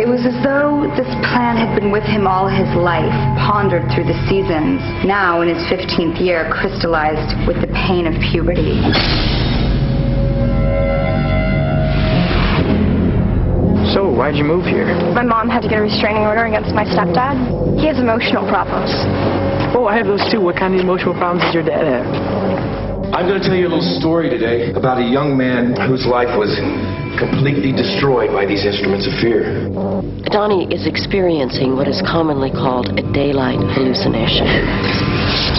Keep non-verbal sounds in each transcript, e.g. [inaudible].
It was as though this plan had been with him all his life, pondered through the seasons, now in his 15th year, crystallized with the pain of puberty. So, why'd you move here? My mom had to get a restraining order against my stepdad. He has emotional problems. Oh, I have those too. What kind of emotional problems does your dad have? I'm going to tell you a little story today about a young man whose life was completely destroyed by these instruments of fear. Donnie is experiencing what is commonly called a daylight hallucination.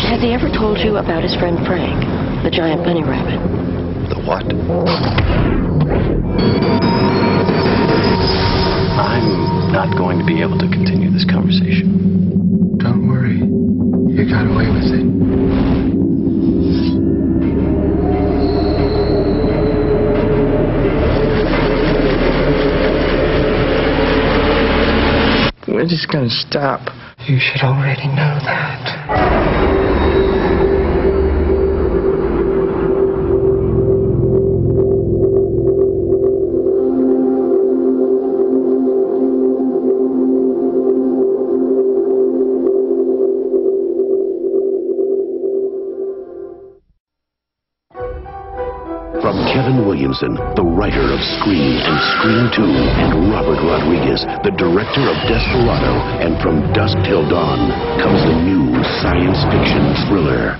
Has he ever told you about his friend Frank, the giant bunny rabbit? The what? I'm not going to be able to continue this conversation. Don't worry. You got away with it. We're just gonna stop. You should already know that. From Kevin Williamson, the writer of Scream and Scream 2, and Robert Rodriguez, the director of Desperado, and From Dusk Till Dawn, comes the new science fiction thriller.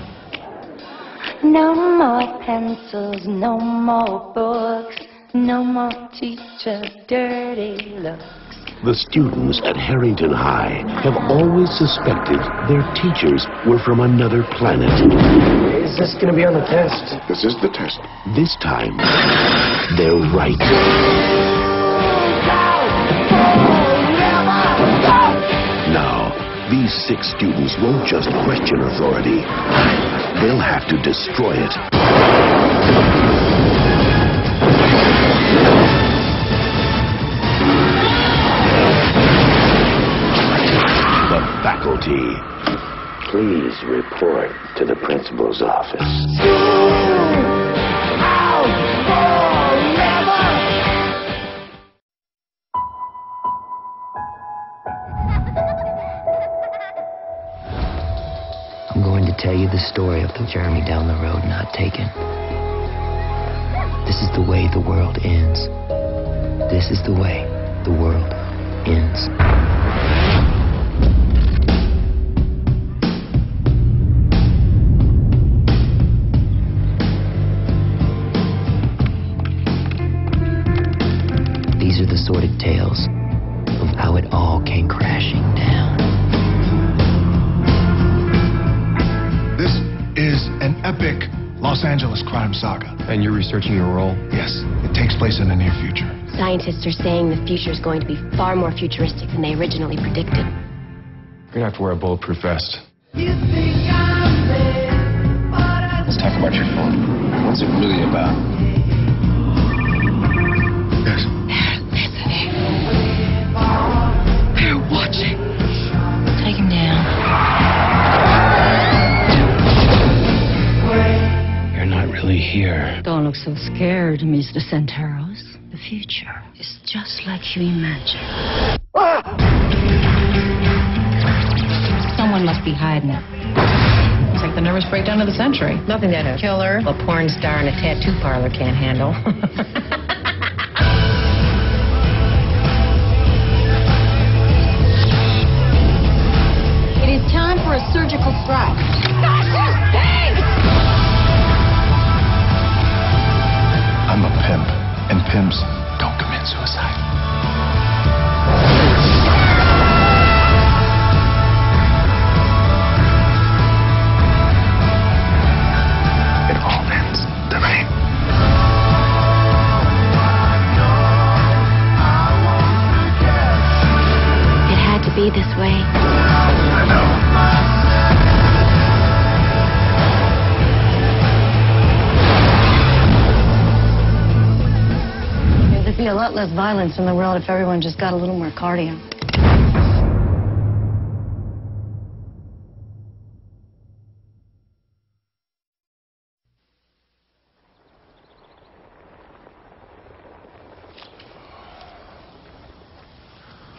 No more pencils, no more books, no more teacher dirty looks. The students at Harrington High have always suspected their teachers were from another planet. Is this gonna be on the test? This is the test. This time, they're right. Now, these six students won't just question authority. They'll have to destroy it. Faculty. Please report to the principal's office. I'm going to tell you the story of the journey down the road not taken. This is the way the world ends. This is the way the world ends. Sordid tales of how it all came crashing down. This is an epic Los Angeles crime saga. And you're researching your role? Yes, it takes place in the near future. Scientists are saying the future is going to be far more futuristic than they originally predicted. You're gonna have to wear a bulletproof vest. Let's talk about your phone. What's it really about? You're not really here. Don't look so scared, Mr. Santaros. The future is just like you imagine. Someone must be hiding it. It's like the nervous breakdown of the century. Nothing that a killer, a porn star, and a tattoo parlor can't handle. [laughs] It is time for a surgical strike. Pimp, and pimps don't commit suicide. It all ends tonight. It had to be this way. I know. Less violence in the world if everyone just got a little more cardio.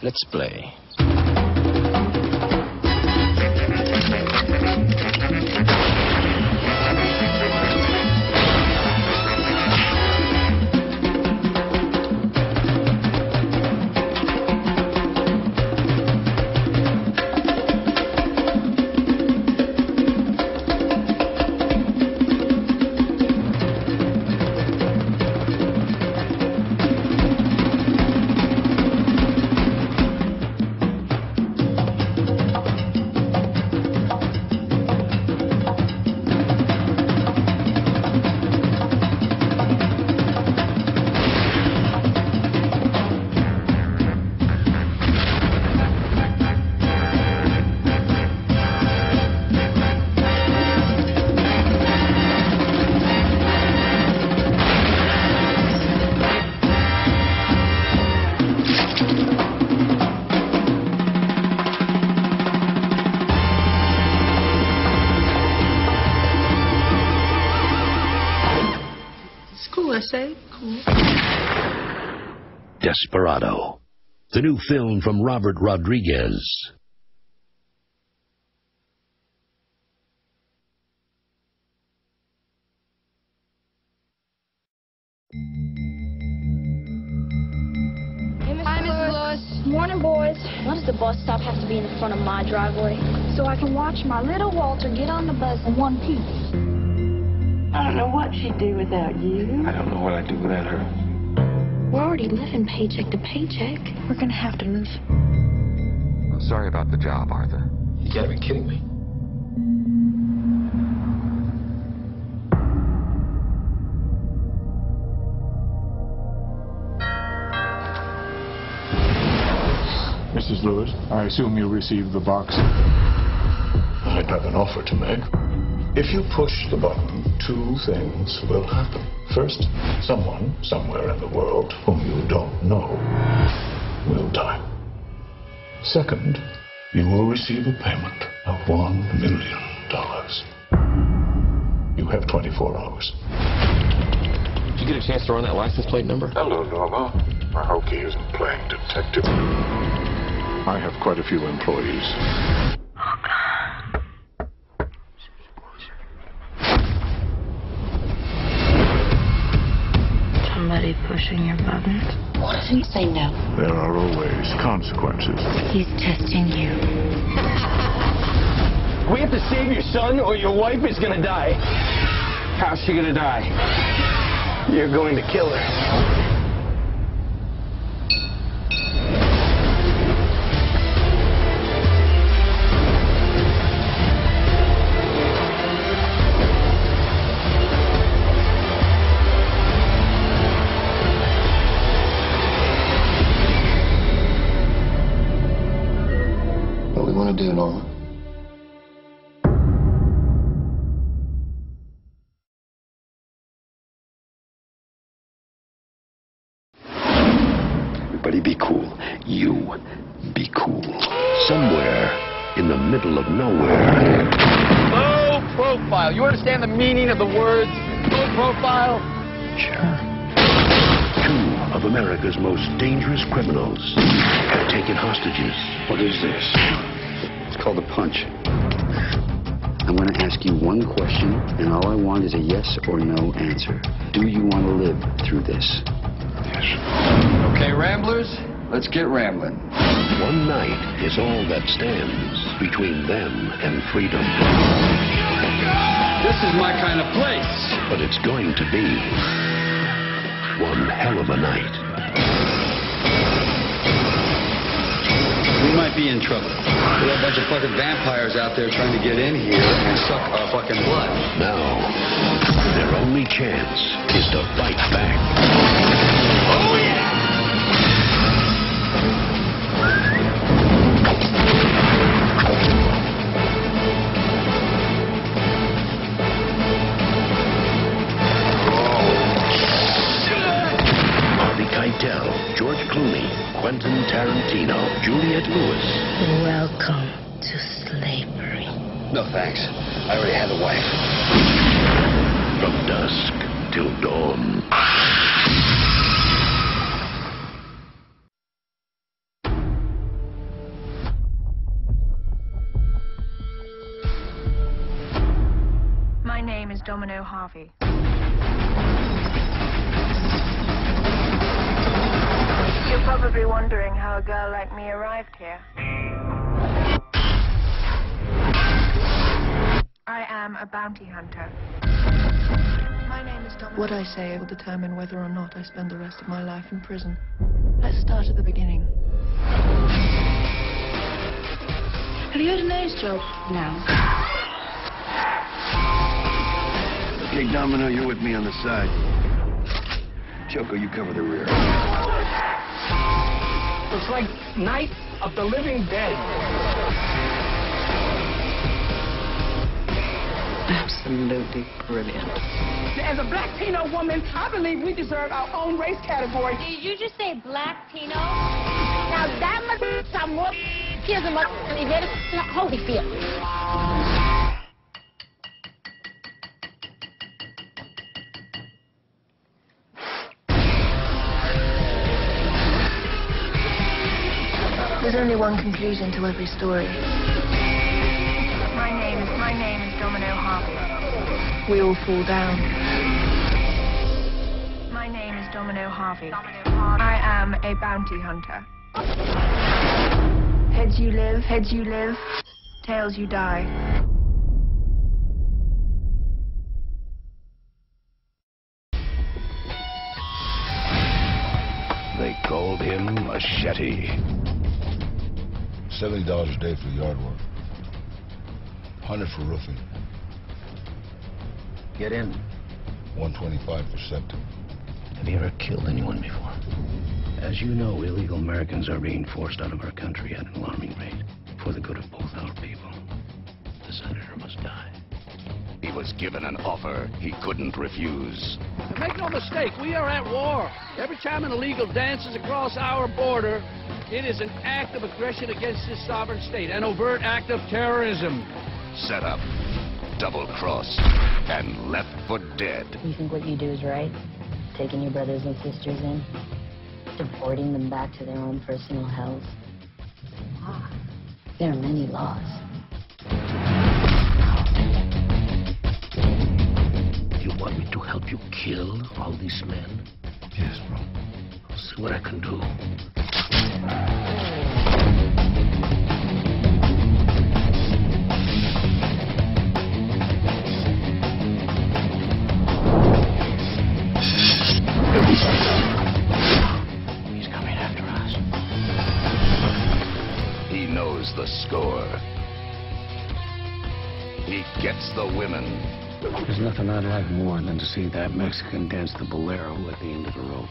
Let's play. Desperado, the new film from Robert Rodriguez. Hi, Mrs. Morning, boys. Why does the bus stop have to be in the front of my driveway? So I can watch my little Walter get on the bus in one piece. I don't know what she'd do without you. I don't know what I'd do without her. We're already living paycheck to paycheck. We're gonna have to move. I'm sorry about the job, Arthur. You gotta be kidding me. Mrs. Lewis, I assume you received the box. I'd have an offer to make. If you push the button, two things will happen. First, someone somewhere in the world whom you don't know will die. Second, you will receive a payment of one million dollars. You have 24 hours. Did you get a chance to run that license plate number? Hello, Norma. I hope he isn't playing detective. I have quite a few employees. Somebody pushing your buttons. What if he say no? There are always consequences. He's testing you. [laughs] We have to save your son or your wife is gonna die. How's she gonna die? You're going to kill her. Of nowhere, Low profile. You understand the meaning of the words low profile? Sure. two of America's most dangerous criminals have taken hostages. What is this? It's called a punch. I'm going to ask you one question, and all I want is a yes or no answer. Do you want to live through this? Yes. Okay, Ramblers, let's get rambling. One night is all that stands between them and freedom. This is my kind of place. But it's going to be one hell of a night. We might be in trouble. We have a bunch of fucking vampires out there trying to get in here and suck our fucking blood. Now, their only chance is to fight back. dawn. My name is Domino Harvey. You're probably wondering how a girl like me arrived here. I am a bounty hunter. What I say will determine whether or not I spend the rest of my life in prison. Let's start at the beginning. Have you had a nose job? No. Okay, Domino, you're with me on the side. Choco, you cover the rear. It's like Night of the Living Dead. Absolutely brilliant. As a black Latino woman, I believe we deserve our own race category. Did you just say black Tino? Now that must be some more schism up in the Holyfield. There's only one conclusion to every story. My name is my name is Domino Harvey. We all fall down. My name is Domino Harvey. I am a bounty hunter. Heads you live, heads you live, tails you die. They called him Machete. Seventy dollars a day for yard work. Hundred for roofing. Get in. One twenty-five for septic. Have you ever killed anyone before? As you know, illegal Americans are being forced out of our country at an alarming rate. For the good of both our people, the senator must die. He was given an offer he couldn't refuse. Make no mistake, we are at war. Every time an illegal dances across our border, it is an act of aggression against this sovereign state, an overt act of terrorism. Set up, double crossed, and left for dead. You think what you do is right? Taking your brothers and sisters in? Deporting them back to their own personal hells? Why? There are many laws. You want me to help you kill all these men? Yes, bro. I'll see what I can do. He gets the women. There's nothing I'd like more than to see that Mexican dance the bolero at the end of the rope.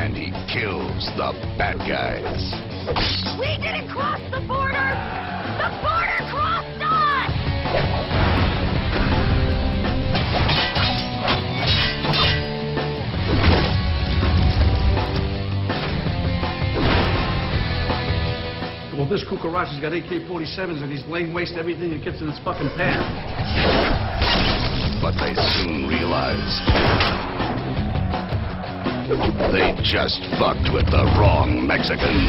And he kills the bad guys. We didn't cross the border! The border crossed Well, this Cucaracha's got AK-47s and he's laying waste everything that gets in his fucking path. But they soon realize they just fucked with the wrong Mexican.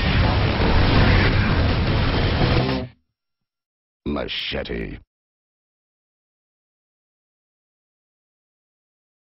Machete.